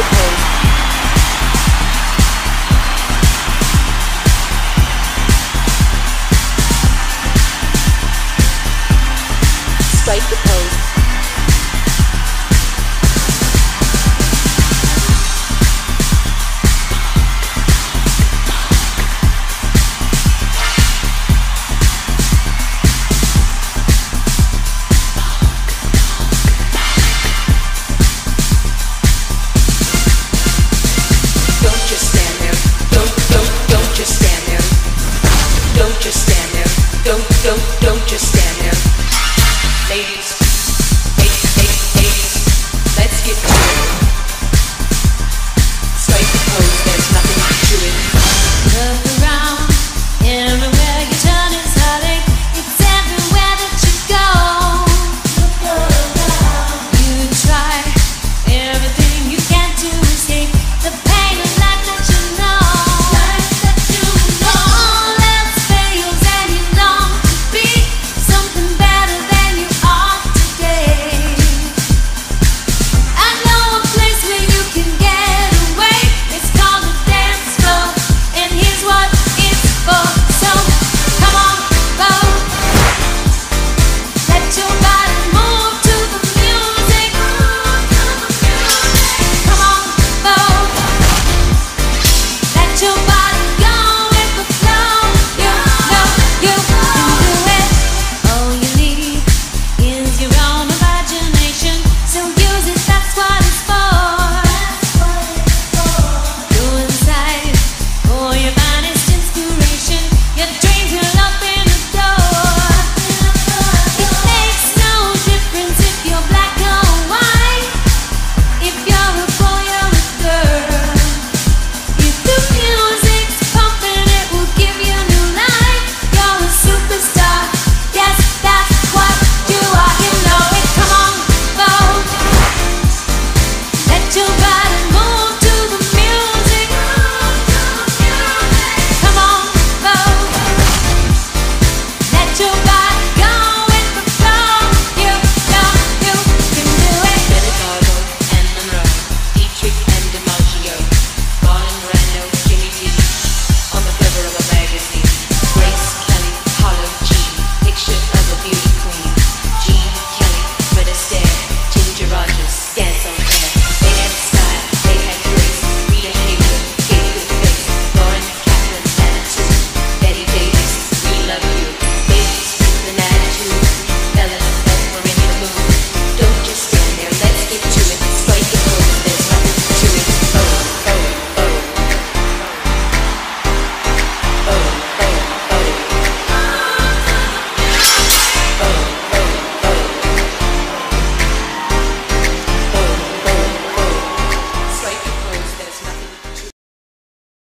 the pose.